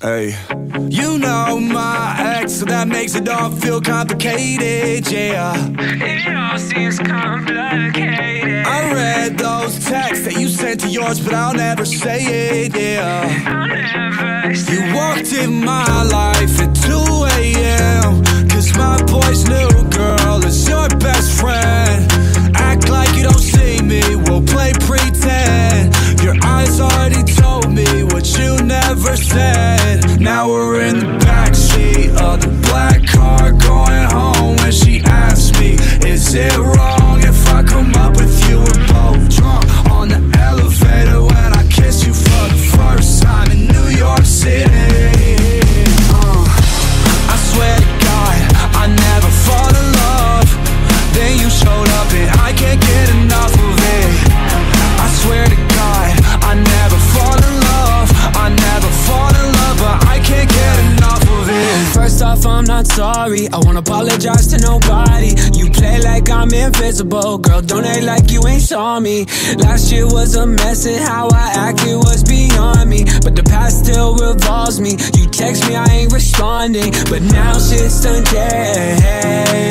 Hey, you know my ex, so that makes it all feel complicated, yeah. It all seems complicated. I read those texts that you sent to yours, but I'll never say it, yeah. I'll never say You walked in my life at 2 a.m. Cause my boy's new girl is your best friend. Act like you don't see me, we'll play pretend. Your eyes already told me what you never said. Now we're in the backseat of the black not sorry. I won't apologize to nobody. You play like I'm invisible. Girl, don't act like you ain't saw me. Last year was a mess, and how I acted was beyond me. But the past still revolves me. You text me, I ain't responding. But now shit's done changed.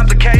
times a K